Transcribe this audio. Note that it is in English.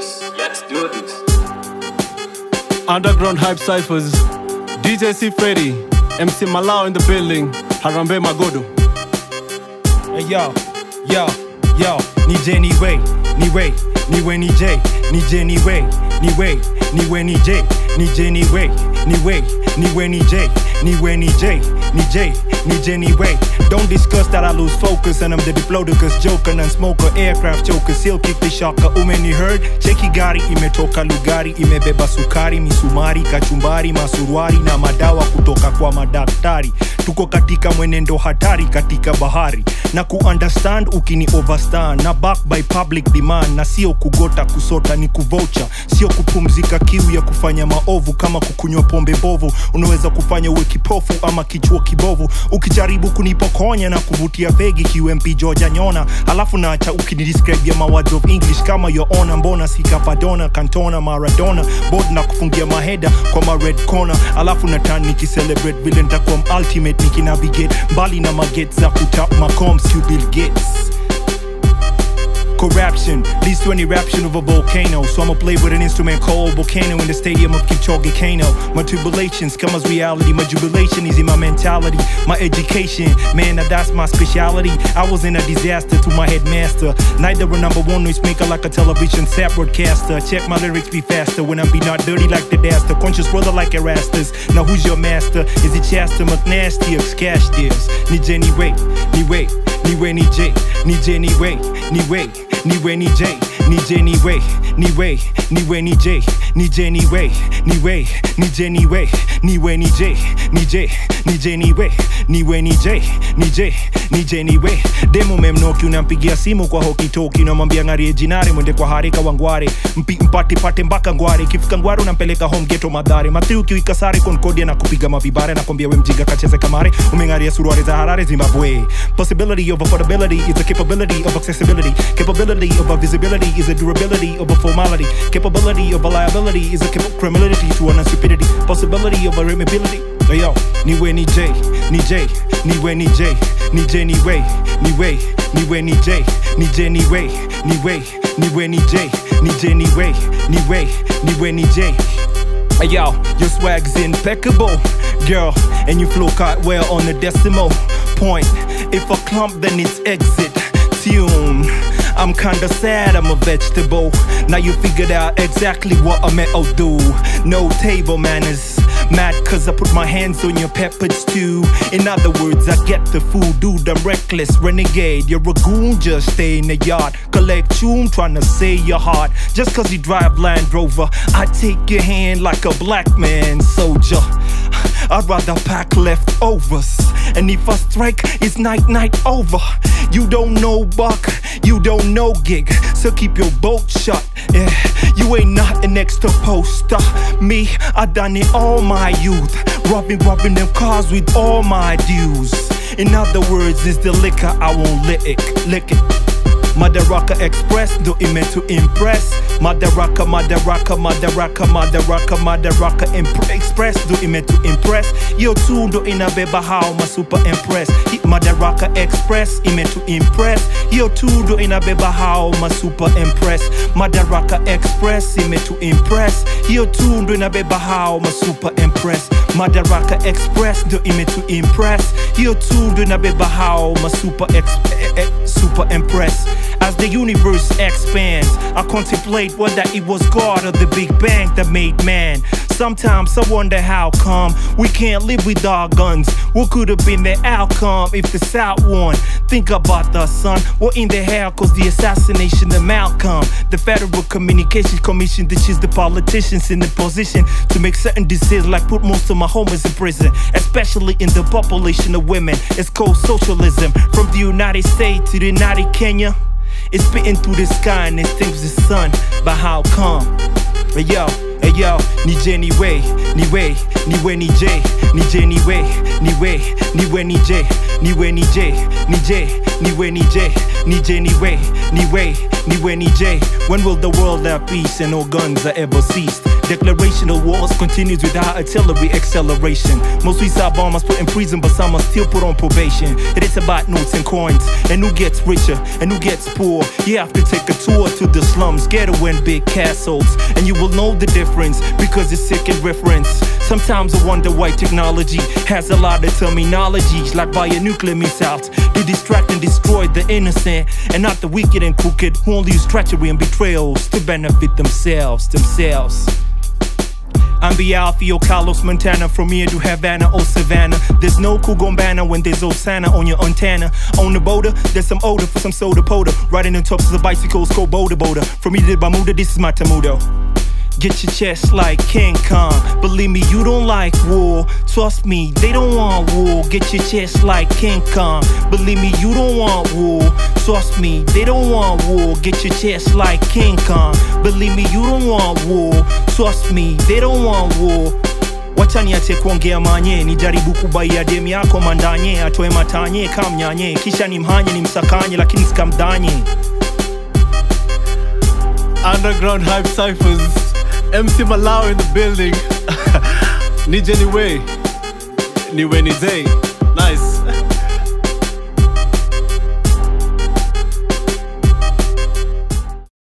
juice. Let's do this. Underground Hype Cyphers, DJ C. Freddy, MC Malao in the building, Harambee Magodo. Hey, yo, yo, yo, ni J, ni way, ni way, ni way, ni J, ni J, ni way, ni way, ni way, ni J, ni J, ni way, ni way, ni way, ni J, ni way, ni J, ni J. nije, Jenny Way. Don't discuss that I lose focus and I'm the diplodocus joker and smoker aircraft choker seal kick the shocker umeni heard? Cheki gari imetoka lugari imebeba sukari misumari kachumbari masuruari na madawa kutoka kwa madaktari. Tuko katika mwenendo hatari katika bahari. Na kuunderstand ukini overstand na back by public demand na sio kugota kusota ni kuvocha sio kupumzika kiu ya kufanya maovu kama kukunywa pombe bovu unaweza kufanya uwe kipofu ama kichwa kibovu ukijaribu kunipokonya na kuvutia begi QMP Georgia nyona alafu naacha ukinidescribe ya of English kama yoona, mbona sikapadona kantona maradona? Bod na kufungia maheda kwa mared corner. Alafu natan nikicelebrate vile ntakuwa ultimate nikinavigate mbali na magate za kutap macoms Corruption leads to an eruption of a volcano. So I'ma play with an instrument called volcano in the stadium of Kipchoge Keino. My tribulations come as reality. My jubilation is in my mentality. My education, man, that's my speciality. I was in a disaster to my headmaster. Neither a number one noise maker like a television set broadcaster. Check my lyrics be faster when I be not dirty like the daster. Conscious brother like Erastus. Now who's your master? Is it Chester McNasty or Cash Deals? Ni way, ni way, ni way, ni J, ni way. niwe ni J, ni J ni way, ni way, niwe ni J, ni J ni way, ni way, ni J ni way, niwe ni J, ni J, ni J ni way, niwe. Ni J, ni J, ni J ni way. Demo memnoki unampigia simu kwa hoki toki, unamwambia ngarie jinare mwende kwa harika wangware, mpi mpate pate mpaka ngware, ikifika ngware unampeleka home ghetto madhare, matri ukiwika sare konkodia na kupiga mavibare na kwambia we mjiga kacheze kamare, umengaria suruare za harare Zimbabwe. Possibility of affordability is a capability of accessibility, capability of a visibility is a durability of a formality. Capability of a liability is a criminality to an stupidity. Possibility of a remability. Hey yo, ni we ni J, ni J, ni we ni J, ni J ni way, ni way, ni we ni J, ni J ni way, ni way, ni we ni J, ni J ni way, ni way, ni we ni J. Hey yo, your swag's impeccable, girl, and you flow quite well on the decimal point. If a clump, then it's exit tune. I'm kinda sad, I'm a vegetable. Now you figured out exactly what meant to do. No table manners. Mad cause I put my hands on your peppered stew. In other words, I get the food, dude. I'm reckless, renegade. You're a goon, just stay in the yard. Collect tune, trying to say your heart. Just cause you drive Land Rover, I take your hand like a black man soldier. I'd rather pack leftovers. And if I strike, it's night, night over. You don't know buck, you don't know gig, so keep your boat shut. Yeah, you ain't not an extra poster. Me, I done it all my youth, robbing, robbing them cars with all my dues. In other words, it's the liquor I won't lick it, lick it. Madaraka Express, do it meant to impress. Madaraka, Madaraka, Madaraka, Madaraka, Madaraka Imp- Express, do it meant to impress. Yo, too, do in a beba how my super impress. Hit Madaraka Express, it meant to impress. Yo, too, do in a beba how my super impress. Madaraka Express, it meant to impress. Yo, too, do in a beba how my super impress. Madaraka Express, it meant to impress. Yo, too, a beba how my super eh, eh, super impress. As the universe expands, I contemplate whether it was God or the Big Bang that made man. Sometimes I wonder how come we can't live with our guns. What could have been the outcome if the South won? Think about the sun. What in the hell caused the assassination of Malcolm? The Federal Communications Commission ditches the politicians in the position to make certain decisions like put most of my homies in prison, especially in the population of women. It's called socialism. From the United States to the United Kenya. It's spitting through the sky and it thinks the sun. But how come? But yo, yo, nije ni way, ni way, ni way ni J, ni J ni way, ni way, ni way ni J, ni way ni J, ni J, ni way ni J, ni J ni way, ni way, ni way ni J. When will the world have peace and no guns are ever ceased? Declaration of wars continues without artillery acceleration. Most suicide bombers put in prison, but some are still put on probation. It is about notes and coins, and who gets richer and who gets poor. You have to take a tour to the slums, ghetto and big castles, and you will know the difference because it's sick in reference. Sometimes I wonder why technology has a lot of terminologies, like via nuclear missiles. to distract and destroy the innocent, and not the wicked and crooked who only use treachery and betrayals to benefit themselves, themselves. I'm Bialfio, Carlos Montana, from here to Havana or Savannah. There's no Kugombana when there's Osana on your antenna. On the boulder, there's some odor for some soda poda. Riding on tops of the bicycles, cold boulder boulder. From here to Bermuda, this is my Tamudo. Get your chest like King Kong. Believe me, you don't like war. Trust me, they don't want war. Get your chest like King Kong. Believe me, you don't want war. Trust me, they don't want war. Get your chest like King Kong. Believe me, you don't want war. Trust me, they don't want war. kuongea manye kubaia dem yako mandanye atoe matanye kamnyanye kisha lakini Underground Hype Cyphers. MC Malao in the building. Nije niwe. Niwe ni day. Nice.